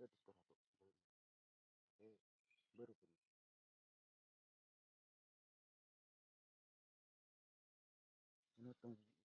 ada beberapa umum oke